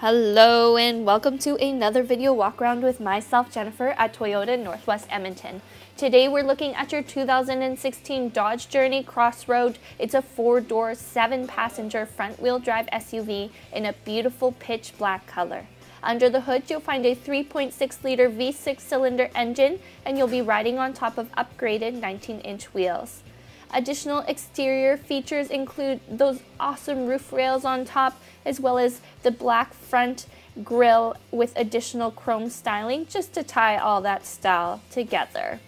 Hello and welcome to another video walk around with myself Jennifer at Toyota Northwest Edmonton. Today we're looking at your 2016 Dodge Journey Crossroad. It's a four-door, seven-passenger front-wheel drive SUV in a beautiful pitch black color. Under the hood you'll find a 3.6 liter V6 cylinder engine and you'll be riding on top of upgraded 19-inch wheels. Additional exterior features include those awesome roof rails on top, as well as the black front grille with additional chrome styling just to tie all that style together.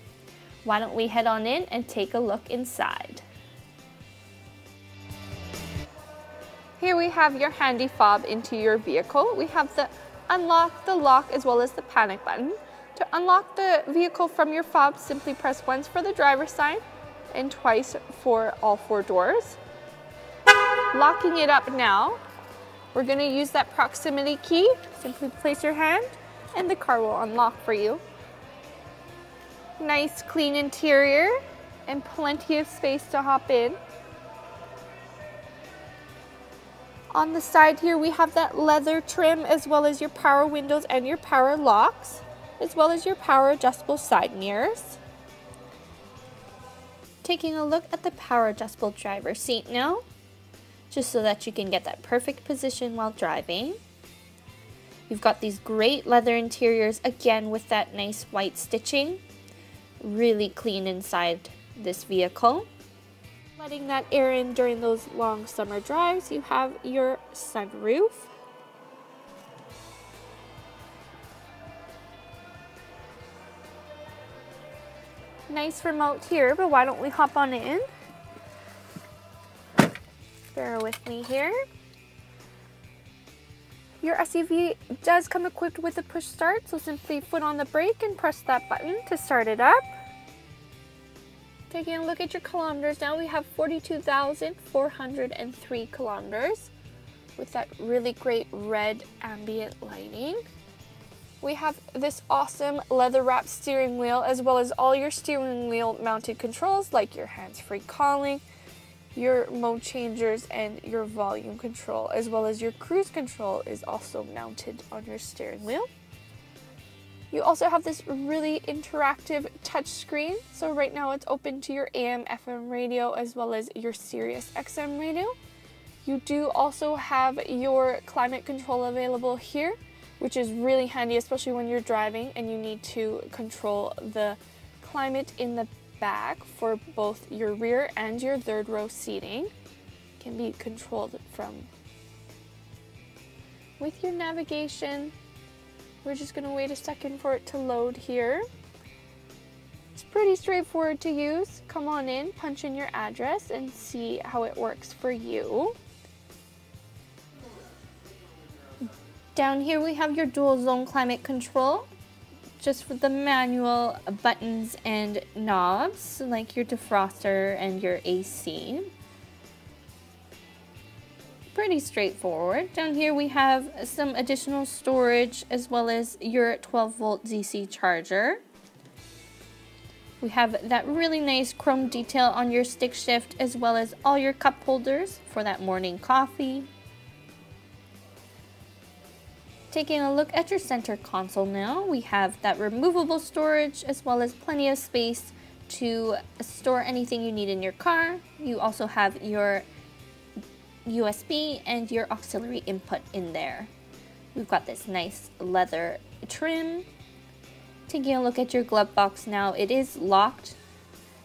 Why don't we head on in and take a look inside. Here we have your handy fob into your vehicle. We have the unlock, the lock, as well as the panic button. To unlock the vehicle from your fob, simply press once for the driver's side and twice for all four doors. Locking it up now, we're gonna use that proximity key. Simply place your hand and the car will unlock for you. Nice clean interior and plenty of space to hop in. On the side here, we have that leather trim as well as your power windows and your power locks, as well as your power adjustable side mirrors. Taking a look at the power adjustable driver seat now, just so that you can get that perfect position while driving. You've got these great leather interiors, again with that nice white stitching. Really clean inside this vehicle. Letting that air in during those long summer drives, you have your sunroof. Nice remote here, but why don't we hop on in? Bear with me here. Your SUV does come equipped with a push start, so simply foot on the brake and press that button to start it up. Taking a look at your kilometers now, we have 42,403 kilometers with that really great red ambient lighting. We have this awesome leather wrapped steering wheel as well as all your steering wheel mounted controls like your hands-free calling, your mode changers, and your volume control as well as your cruise control is also mounted on your steering wheel. You also have this really interactive touch screen. So right now it's open to your AM FM radio as well as your Sirius XM radio. You do also have your climate control available here which is really handy, especially when you're driving and you need to control the climate in the back for both your rear and your third row seating. Can be controlled from. With your navigation, we're just gonna wait a second for it to load here. It's pretty straightforward to use. Come on in, punch in your address and see how it works for you. Down here we have your dual zone climate control, just for the manual buttons and knobs, like your defroster and your AC. Pretty straightforward. Down here we have some additional storage as well as your 12 volt DC charger. We have that really nice chrome detail on your stick shift as well as all your cup holders for that morning coffee, Taking a look at your center console now, we have that removable storage as well as plenty of space to store anything you need in your car. You also have your USB and your auxiliary input in there. We've got this nice leather trim. Taking a look at your glove box now, it is locked.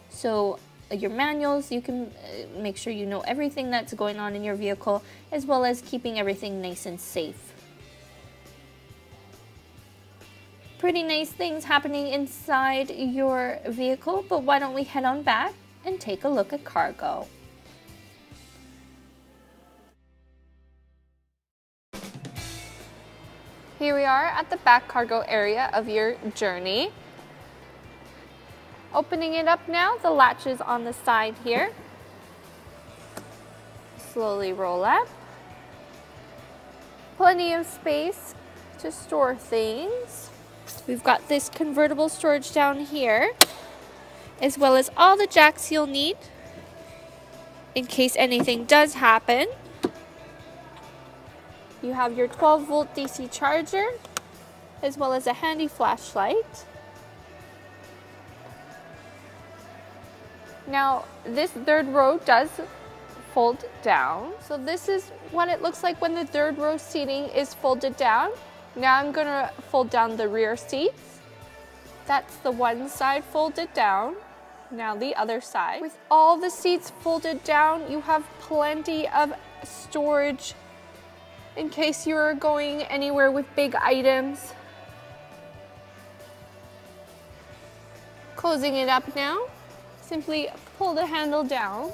So your manuals, you can uh, make sure you know everything that's going on in your vehicle as well as keeping everything nice and safe. Pretty nice things happening inside your vehicle, but why don't we head on back and take a look at cargo. Here we are at the back cargo area of your journey. Opening it up now, the latches on the side here. Slowly roll up. Plenty of space to store things. We've got this convertible storage down here, as well as all the jacks you'll need in case anything does happen. You have your 12 volt DC charger, as well as a handy flashlight. Now, this third row does fold down. So this is what it looks like when the third row seating is folded down. Now I'm gonna fold down the rear seats. That's the one side folded down. Now the other side. With all the seats folded down, you have plenty of storage in case you're going anywhere with big items. Closing it up now, simply pull the handle down.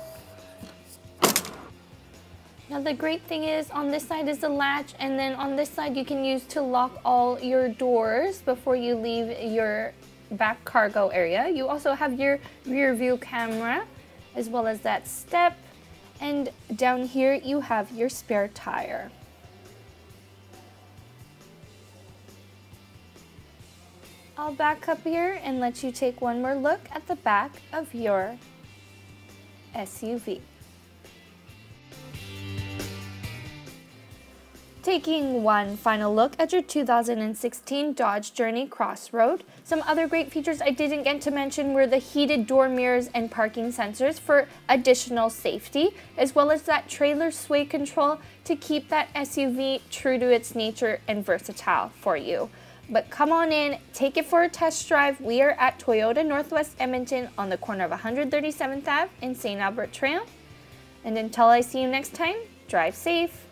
Now the great thing is on this side is the latch and then on this side you can use to lock all your doors before you leave your back cargo area. You also have your rear view camera as well as that step and down here you have your spare tire. I'll back up here and let you take one more look at the back of your SUV. Taking one final look at your 2016 Dodge Journey Crossroad, some other great features I didn't get to mention were the heated door mirrors and parking sensors for additional safety, as well as that trailer sway control to keep that SUV true to its nature and versatile for you. But come on in, take it for a test drive. We are at Toyota Northwest Edmonton on the corner of 137th Ave and St. Albert Trail. And until I see you next time, drive safe.